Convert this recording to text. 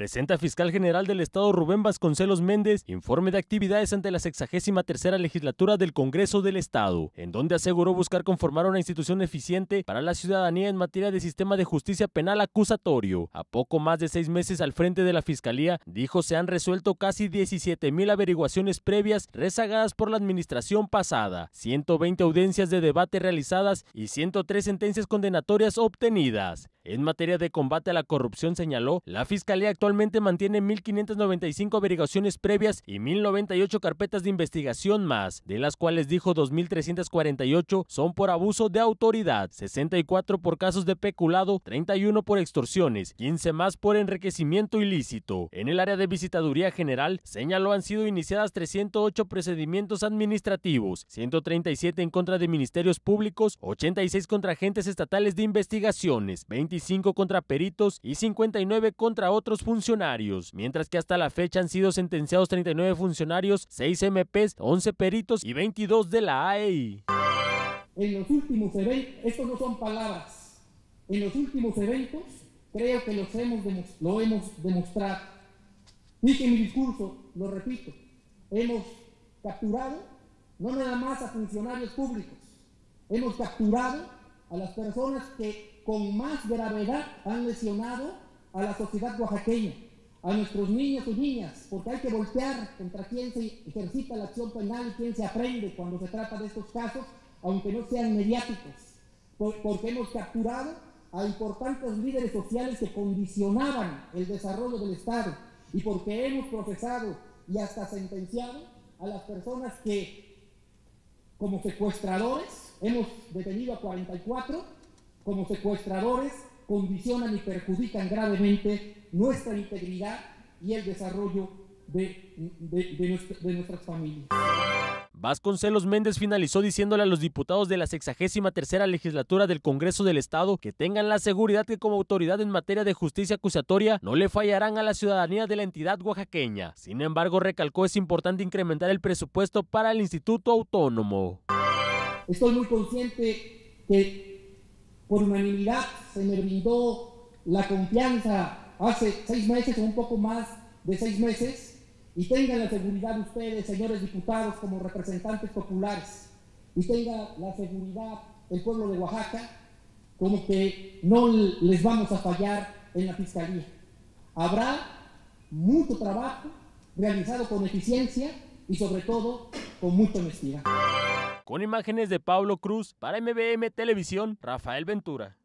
Presenta fiscal general del Estado Rubén Vasconcelos Méndez informe de actividades ante la sexagésima tercera legislatura del Congreso del Estado, en donde aseguró buscar conformar una institución eficiente para la ciudadanía en materia de sistema de justicia penal acusatorio. A poco más de seis meses al frente de la fiscalía, dijo se han resuelto casi 17 mil averiguaciones previas rezagadas por la administración pasada, 120 audiencias de debate realizadas y 103 sentencias condenatorias obtenidas. En materia de combate a la corrupción señaló, la Fiscalía actualmente mantiene 1.595 averiguaciones previas y 1.098 carpetas de investigación más, de las cuales dijo 2.348 son por abuso de autoridad, 64 por casos de peculado, 31 por extorsiones, 15 más por enriquecimiento ilícito. En el área de visitaduría general, señaló han sido iniciadas 308 procedimientos administrativos, 137 en contra de ministerios públicos, 86 contra agentes estatales de investigaciones, 20 25 contra peritos y 59 contra otros funcionarios, mientras que hasta la fecha han sido sentenciados 39 funcionarios, 6 MPs, 11 peritos y 22 de la AEI. En los últimos eventos, estos no son palabras, en los últimos eventos creo que los hemos lo hemos demostrado. Dije mi discurso, lo repito, hemos capturado no nada más a funcionarios públicos, hemos capturado a las personas que con más gravedad han lesionado a la sociedad oaxaqueña, a nuestros niños y niñas, porque hay que voltear contra quien se ejercita la acción penal y quien se aprende cuando se trata de estos casos, aunque no sean mediáticos, porque hemos capturado a importantes líderes sociales que condicionaban el desarrollo del Estado y porque hemos procesado y hasta sentenciado a las personas que como secuestradores, hemos detenido a 44, como secuestradores condicionan y perjudican gravemente nuestra integridad y el desarrollo de, de nuestras familias. Vasconcelos Méndez finalizó diciéndole a los diputados de la 63 tercera legislatura del Congreso del Estado que tengan la seguridad que como autoridad en materia de justicia acusatoria no le fallarán a la ciudadanía de la entidad oaxaqueña. Sin embargo, recalcó es importante incrementar el presupuesto para el Instituto Autónomo. Estoy muy consciente que por unanimidad se me brindó la confianza hace seis meses o un poco más de seis meses y tengan la seguridad ustedes, señores diputados, como representantes populares, y tenga la seguridad el pueblo de Oaxaca, como que no les vamos a fallar en la fiscalía. Habrá mucho trabajo realizado con eficiencia y sobre todo con mucha honestidad. Con imágenes de Pablo Cruz para MBM Televisión, Rafael Ventura.